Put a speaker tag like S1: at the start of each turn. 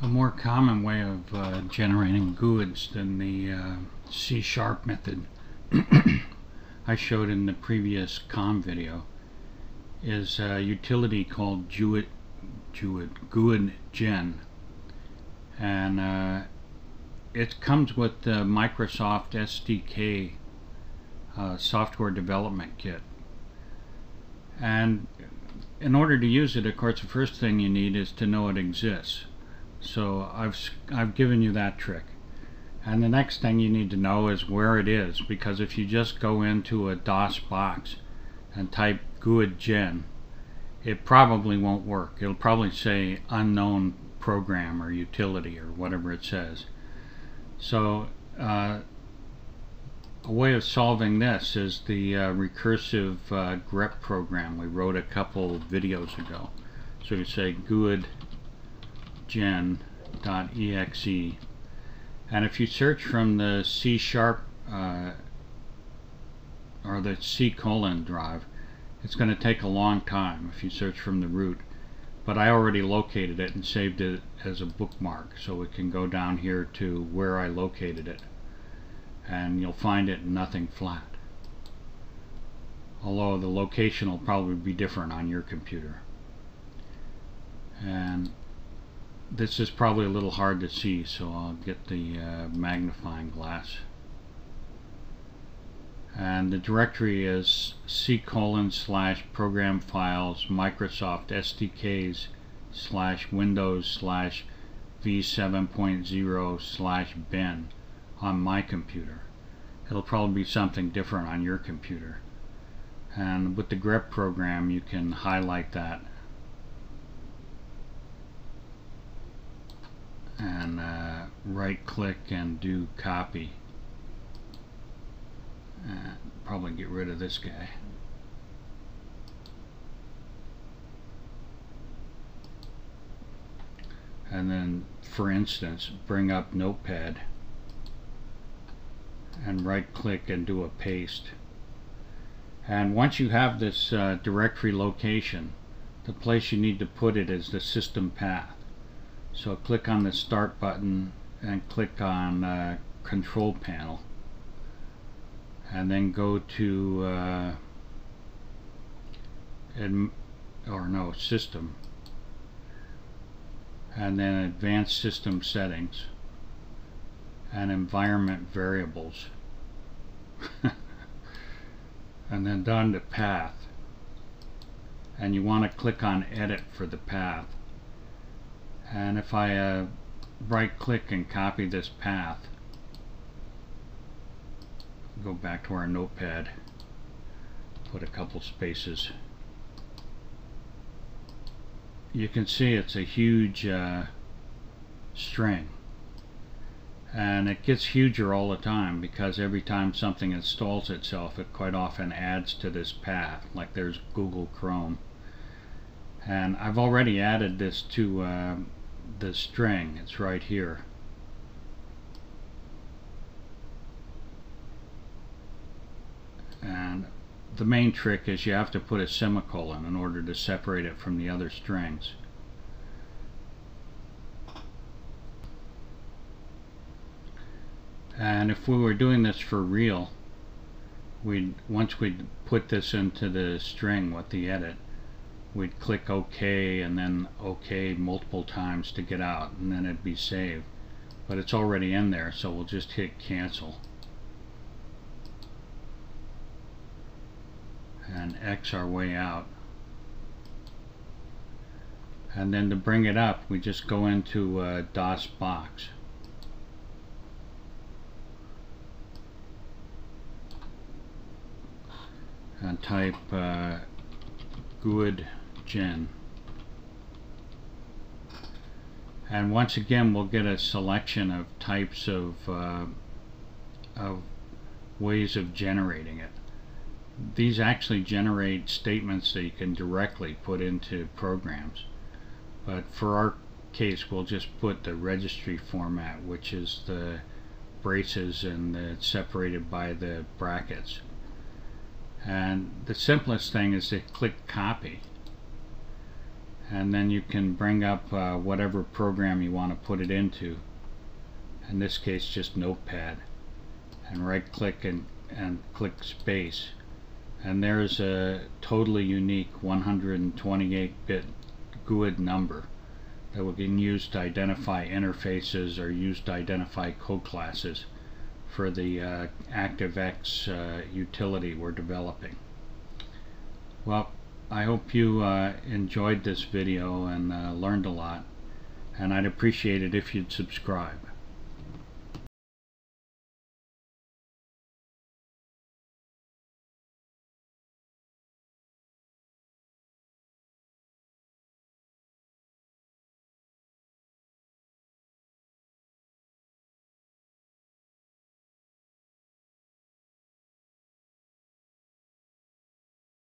S1: a more common way of uh, generating GUIDs than the uh, C-sharp method. I showed in the previous COM video is a utility called GUID, GUID, GUID Gen. And uh, it comes with the Microsoft SDK uh, software development kit. And in order to use it of course the first thing you need is to know it exists so I've, I've given you that trick. And the next thing you need to know is where it is because if you just go into a DOS box and type GUID gen, it probably won't work. It'll probably say unknown program or utility or whatever it says. So uh, a way of solving this is the uh, recursive uh, grep program we wrote a couple videos ago. So you say GUID gen.exe and if you search from the C sharp uh, or the C colon drive it's going to take a long time if you search from the root. But I already located it and saved it as a bookmark so we can go down here to where I located it. And you'll find it nothing flat. Although the location will probably be different on your computer. And this is probably a little hard to see so I'll get the uh, magnifying glass. And the directory is c colon slash program files Microsoft SDKs slash Windows slash v7.0 slash bin on my computer. It'll probably be something different on your computer. And with the grep program you can highlight that and uh, right click and do copy. And probably get rid of this guy. And then for instance bring up notepad and right click and do a paste. And once you have this uh, directory location the place you need to put it is the system path so click on the start button and click on uh, control panel. And then go to uh, or no system. And then advanced system settings and environment variables. And then down to path. And you want to click on edit for the path and if I uh, right click and copy this path go back to our notepad put a couple spaces. You can see it's a huge uh, string. And it gets huger all the time because every time something installs itself it quite often adds to this path like there's Google Chrome. And I've already added this to uh, the string. It's right here. And the main trick is you have to put a semicolon in order to separate it from the other strings. And if we were doing this for real, we'd once we'd put this into the string with the edit, we'd click OK and then OK multiple times to get out and then it'd be saved. But it's already in there so we'll just hit cancel. And X our way out. And then to bring it up we just go into a DOS box. And type uh, GUID gen. And once again, we'll get a selection of types of, uh, of ways of generating it. These actually generate statements that you can directly put into programs. But for our case, we'll just put the registry format, which is the braces and it's separated by the brackets. And the simplest thing is to click copy. And then you can bring up uh, whatever program you want to put it into. In this case just notepad. And right click and, and click space. And there's a totally unique 128-bit GUID number that will be used to identify interfaces or used to identify code classes for the uh, ActiveX uh, utility we're developing. Well, I hope you uh, enjoyed this video and uh, learned a lot and I'd appreciate it if you'd subscribe.